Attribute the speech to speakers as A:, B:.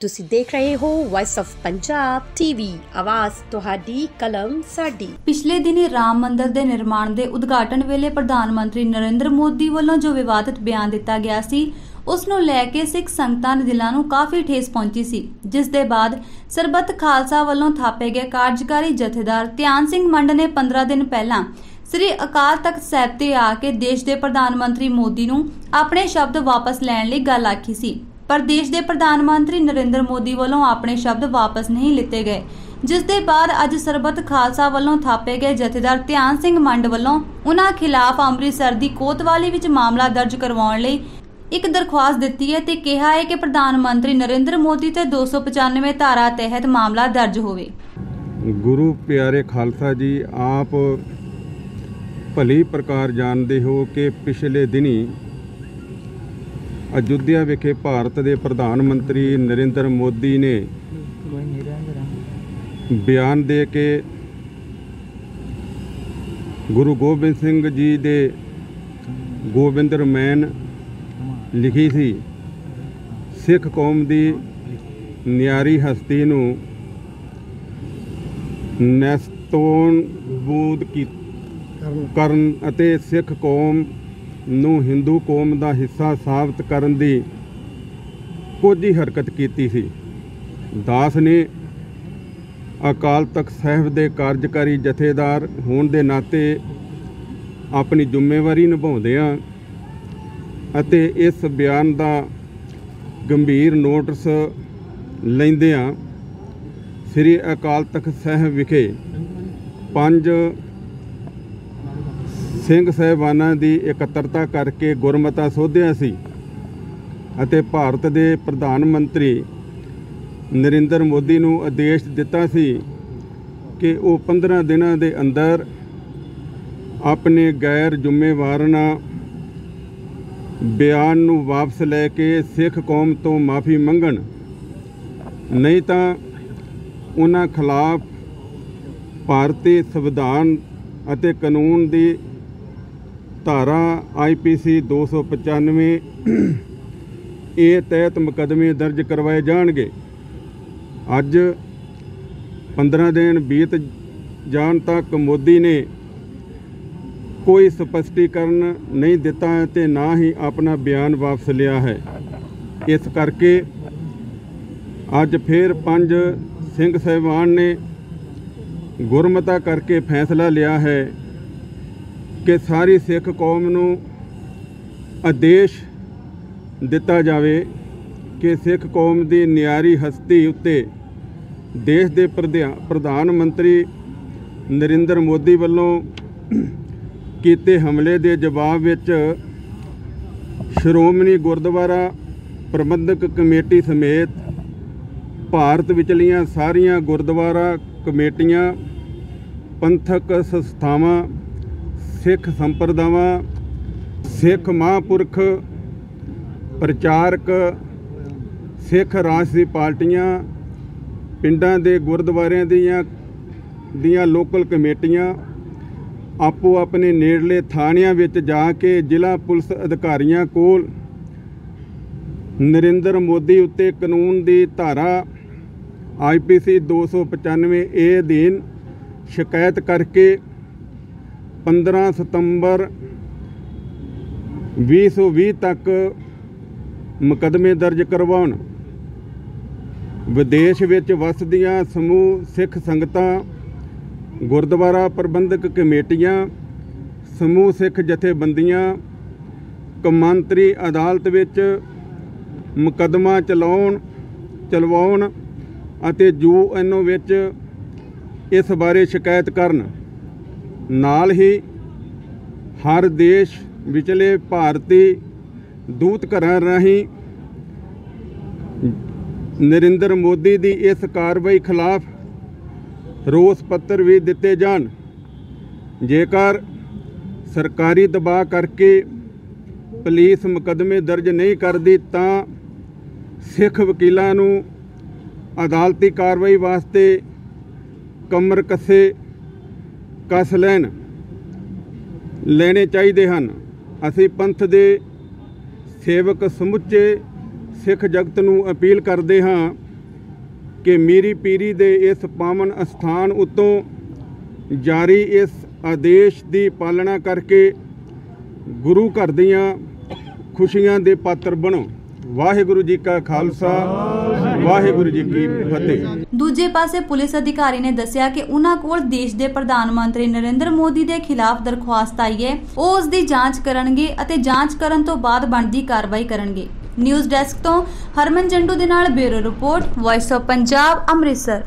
A: ਤੁਸੀਂ ਦੇਖ ਰਹੇ ਹੋ ਵਾਇਸ ਆਫ ਪੰਜਾਬ ਟੀਵੀ ਆਵਾਜ਼ ਤੁਹਾਡੀ, ਕਲਮ ਸਾਡੀ।
B: ਪਿਛਲੇ ਦਿਨੀ ਰਾਮ ਮੰਦਿਰ ਦੇ ਨਿਰਮਾਣ ਦੇ ਉਦਘਾਟਨ ਵੇਲੇ ਪ੍ਰਧਾਨ ਮੰਤਰੀ ਨਰਿੰਦਰ ਮੋਦੀ ਵੱਲੋਂ ਜੋ ਵਿਵਾਦਿਤ ਬਿਆਨ ਦਿੱਤਾ ਗਿਆ ਸੀ, ਉਸ ਨੂੰ ਲੈ ਕੇ ਸਿੱਖ ਸੰਗਤਾਂ ਦੇ ਦਿਲਾਂ ਨੂੰ ਕਾਫੀ ਠੇਸ ਪਹੁੰਚੀ ਸੀ, ਜਿਸ ਦੇ ਬਾਅਦ ਸਰਬੱਤ ਖਾਲਸਾ ਵੱਲੋਂ ਥਾਪੇ ਗਏ ਕਾਰਜਕਾਰੀ ਜਥੇਦਾਰ ਧਿਆਨ ਸਿੰਘ ਮੰਡ ਨੇ 15 ਦਿਨ ਪਹਿਲਾਂ ਸ੍ਰੀ ਅਕਾਲ ਤਖਤ ਸਾਹਿਬ ਤੇ ਆ ਕੇ ਦੇਸ਼ ਦੇ ਪ੍ਰਧਾਨ ਮੰਤਰੀ ਮੋਦੀ ਨੂੰ ਆਪਣੇ ਸ਼ਬਦ ਵਾਪਸ ਲੈਣ ਲਈ ਗੱਲ ਆਖੀ ਸੀ। ਪਰ ਦੇਸ਼ ਦੇ ਪ੍ਰਧਾਨ ਮੰਤਰੀ ਨਰਿੰਦਰ ਮੋਦੀ ਵੱਲੋਂ ਆਪਣੇ ਸ਼ਬਦ ਵਾਪਸ ਨਹੀਂ ਲਿੱਤੇ ਗਏ, ਜਿਸ ਦੇ ਬਾਅਦ ਅੱਜ ਸਰਬੱਤ ਖਾਲਸਾ ਵੱਲੋਂ ਥਾਪੇ ਗਏ ਜਥੇਦਾਰ ਧਿਆਨ ਸਿੰਘ ਮੰਡ ਵੱਲੋਂ ਉਹਨਾਂ ਖਿਲਾਫ ਅੰਮ੍ਰਿਤਸਰ ਦੀ ਕੋਤਵਾਲੀ ਵਿੱਚ ਮਾਮਲਾ ਦਰਜ ਕਰਵਾਉਣ ਲਈ ਇੱਕ ਦਰਖਾਸਤ ਦਿੱਤੀ ਹੈ ਤੇ ਕਿਹਾ ਹੈ ਕਿ ਪ੍ਰਧਾਨ ਮੰਤਰੀ ਨਰਿੰਦਰ ਮੋਦੀ ਤੇ 295 ਧਾਰਾ ਤਹਿਤ ਮਾਮਲਾ ਦਰਜ ਹੋਵੇ।
C: ਗੁਰੂ ਪਿਆਰੇ ਖਾਲਸਾ ਜੀ, ਆਪ ਭਲੀ ਪ੍ਰਕਾਰ ਜਾਣਦੇ ਹੋ ਕਿ ਪਿਛਲੇ ਦਿਨੀ ਅਯੁੱਧਿਆ ਵਿਖੇ ਭਾਰਤ ਦੇ ਪ੍ਰਧਾਨ ਮੰਤਰੀ ਨਰਿੰਦਰ ਮੋਦੀ ਨੇ ਬਿਆਨ ਦੇ ਕੇ ਗੁਰੂ ਗੋਬਿੰਦ ਸਿੰਘ ਜੀ ਦੇ ਗੋਬਿੰਦ ਰਮੈਨ ਲਿਖੀ ਸੀ। ਸਿੱਖ ਕੌਮ ਦੀ ਨਿਆਰੀ ਹਸਤੀ ਨੂੰ ਨੈਸਤੋਨ ਬੂਦ ਕੀ ਕਰਨ ਅਤੇ ਸਿੱਖ ਕੌਮ ਨੂੰ ਹਿੰਦੂ ਕੌਮ ਦਾ ਹਿੱਸਾ ਸਾਬਤ ਕਰਨ ਦੀ ਕੁਝ ਹੀ ਹਰਕਤ ਕੀਤੀ ਸੀ। ਦਾਸ ਨੇ ਅਕਾਲ ਤਖਤ ਸਾਹਿਬ ਦੇ ਕਾਰਜਕਾਰੀ ਜਥੇਦਾਰ ਹੋਣ ਦੇ ਨਾਤੇ ਆਪਣੀ ਜ਼ਿੰਮੇਵਾਰੀ ਨਿਭਾਉਂਦਿਆਂ ਅਤੇ ਇਸ ਬਿਆਨ ਦਾ ਗੰਭੀਰ ਨੋਟਿਸ ਲੈਂਦਿਆਂ ਸ੍ਰੀ ਅਕਾਲ ਤਖਤ ਸਾਹਿਬ ਵਿਖੇ ਪੰਜ ਸਿੰਘ ਸਹਿਬਾਨਾਂ ਦੀ ਇਕੱਤਰਤਾ ਕਰਕੇ ਗੁਰਮਤਾ ਸੋਧਿਆ ਸੀ ਅਤੇ ਭਾਰਤ ਦੇ ਪ੍ਰਧਾਨ ਮੰਤਰੀ ਨਰਿੰਦਰ ਮੋਦੀ ਨੂੰ ਆਦੇਸ਼ ਦਿੱਤਾ ਸੀ ਕਿ ਉਹ 15 ਦਿਨਾਂ ਦੇ ਅੰਦਰ ਆਪਣੇ ਗੈਰ ਜ਼ਿੰਮੇਵਾਰਨਾ ਬਿਆਨ ਨੂੰ ਵਾਪਸ ਲੈ ਕੇ ਸਿੱਖ ਕੌਮ ਤੋਂ ਮਾਫੀ ਮੰਗਣ, ਨਹੀਂ ਤਾਂ ਉਹਨਾਂ ਖਿਲਾਫ ਭਾਰਤੀ ਸੰਵਿਧਾਨ ਅਤੇ ਕਾਨੂੰਨ ਦੀ ਧਾਰਾ ਆਈਪੀਸੀ 295 ਇਹ ਤਹਿਤ ਮੁਕਦਮੇ ਦਰਜ ਕਰਵਾਏ ਜਾਣਗੇ। ਅੱਜ 15 ਦਿਨ ਬੀਤ ਜਾਣ ਤੱਕ ਮੋਦੀ ਨੇ ਕੋਈ ਸਪਸ਼ਟੀਕਰਨ ਨਹੀਂ ਦਿੱਤਾ ਹੈ ਤੇ ਨਾ ਹੀ ਆਪਣਾ ਬਿਆਨ ਵਾਪਸ ਲਿਆ ਹੈ। ਇਸ ਕਰਕੇ ਅੱਜ ਫਿਰ ਪੰਜ ਸਿੰਘ ਸਹਿਬਾਨ ਨੇ ਗੁਰਮਤਾ ਕਰਕੇ ਫੈਸਲਾ ਲਿਆ ਹੈ ਕਿ ਸਾਰੀ ਸਿੱਖ ਕੌਮ ਨੂੰ ਆਦੇਸ਼ ਦਿੱਤਾ ਜਾਵੇ ਕਿ ਸਿੱਖ ਕੌਮ ਦੀ ਨਿਆਰੀ ਹਸਤੀ ਉੱਤੇ ਦੇਸ਼ ਦੇ ਪ੍ਰਧਾਨ ਮੰਤਰੀ ਨਰਿੰਦਰ ਮੋਦੀ ਵੱਲੋਂ ਕੀਤੇ ਹਮਲੇ ਦੇ ਜਵਾਬ ਵਿੱਚ ਸ਼੍ਰੋਮਣੀ ਗੁਰਦੁਆਰਾ ਪ੍ਰਬੰਧਕ ਕਮੇਟੀ ਸਮੇਤ ਭਾਰਤ ਵਿਚਲੀਆਂ ਸਾਰੀਆਂ ਗੁਰਦੁਆਰਾ ਕਮੇਟੀਆਂ, ਪੰਥਕ ਸੰਸਥਾਵਾਂ ਸਿੱਖ ਸੰਪਰਦਾਵਾਂ, ਸਿੱਖ ਮਹਾਂਪੁਰਖ, ਪ੍ਰਚਾਰਕ, ਸਿੱਖ ਰਾਜਸੀ ਪਾਰਟੀਆਂ, ਪਿੰਡਾਂ ਦੇ ਗੁਰਦੁਆਰਿਆਂ ਦੀਆਂ ਦੀਆਂ ਲੋਕਲ ਕਮੇਟੀਆਂ, ਆਪੋ ਆਪਣੇ ਨੇੜਲੇ ਥਾਣਿਆਂ ਵਿੱਚ ਜਾ ਕੇ ਜ਼ਿਲ੍ਹਾ ਪੁਲਿਸ ਅਧਿਕਾਰੀਆਂ ਕੋਲ ਨਰਿੰਦਰ ਮੋਦੀ ਉੱਤੇ ਕਾਨੂੰਨ ਦੀ ਧਾਰਾ ਆਈਪੀਸੀ 295 ਏ ਅਧੀਨ ਸ਼ਿਕਾਇਤ ਕਰਕੇ 15 ਸਤੰਬਰ 2020 ਤੱਕ ਮੁਕਦਮੇ ਦਰਜ ਕਰਵਾਉਣ। ਵਿਦੇਸ਼ ਵਿੱਚ ਵਸਦੀਆਂ ਸਮੂਹ ਸਿੱਖ ਸੰਗਤਾਂ, ਗੁਰਦੁਆਰਾ ਪ੍ਰਬੰਧਕ ਕਮੇਟੀਆਂ, ਸਮੂਹ ਸਿੱਖ ਜਥੇਬੰਦੀਆਂ, ਕਮਾਂਤਰੀ ਅਦਾਲਤ ਵਿੱਚ ਮੁਕਦਮਾ ਚਲਾਉਣ, ਚਲਵਾਉਣ ਅਤੇ ਯੂਐਨਓ ਵਿੱਚ ਇਸ ਬਾਰੇ ਸ਼ਿਕਾਇਤ ਕਰਨ। ਨਾਲ ਹੀ ਹਰ ਦੇਸ਼ ਵਿਚਲੇ ਭਾਰਤੀ ਦੂਤ ਘਰਾਂ ਰਾਹੀਂ ਨਰਿੰਦਰ ਮੋਦੀ ਦੀ ਇਸ ਕਾਰਵਾਈ ਖਿਲਾਫ ਰੋਸ ਪੱਤਰ ਵੀ ਦਿੱਤੇ ਜਾਣ। ਜੇਕਰ ਸਰਕਾਰੀ ਦਬਾਅ ਕਰਕੇ ਪੁਲਿਸ ਮੁਕਦਮੇ ਦਰਜ ਨਹੀਂ ਕਰਦੀ ਤਾਂ ਸਿੱਖ ਵਕੀਲਾਂ ਨੂੰ ਅਦਾਲਤੀ ਕਾਰਵਾਈ ਵਾਸਤੇ ਕਮਰ ਕੱਸੇ ਕਸ ਲੈਣ, ਲੈਣੇ ਚਾਹੀਦੇ ਹਨ। ਅਸੀਂ ਪੰਥ ਦੇ ਸੇਵਕ ਸਮੁੱਚੇ ਸਿੱਖ ਜਗਤ ਨੂੰ ਅਪੀਲ ਕਰਦੇ ਹਾਂ ਕਿ ਮੀਰੀ ਪੀਰੀ ਦੇ ਇਸ ਪਾਵਨ ਅਸਥਾਨ ਉਤੋਂ ਜਾਰੀ ਇਸ ਆਦੇਸ਼ ਦੀ ਪਾਲਣਾ ਕਰਕੇ ਗੁਰੂ ਘਰ ਦੀਆਂ ਖੁਸ਼ੀਆਂ ਦੇ ਪਾਤਰ ਬਣੋ। ਵਾਹਿਗੁਰੂ ਜੀ ਕਾ ਖਾਲਸਾ। ਵਾਹਿਗੁਰੂ ਜੀ ਕੀ ਫਤਿਹ।
B: ਦੂਜੇ ਪਾਸੇ ਪੁਲਿਸ ਅਧਿਕਾਰੀ ਨੇ ਦੱਸਿਆ ਕਿ ਉਹਨਾਂ ਕੋਲ ਦੇਸ਼ ਦੇ ਪ੍ਰਧਾਨ ਮੰਤਰੀ ਨਰਿੰਦਰ ਮੋਦੀ ਦੇ ਖਿਲਾਫ ਦਰਖਾਸਤ ਆਈ ਹੈ। ਉਹ ਉਸ ਦੀ ਜਾਂਚ ਕਰਨਗੇ ਅਤੇ ਜਾਂਚ ਕਰਨ ਤੋਂ ਬਾਅਦ ਬਣਦੀ ਕਾਰਵਾਈ ਕਰਨਗੇ। ਨਿਊਜ਼ ਡੈਸਕ ਤੋਂ ਹਰਮਨ ਜੰਡੂ ਦੇ ਨਾਲ bureau report voice of Punjab Amritsar.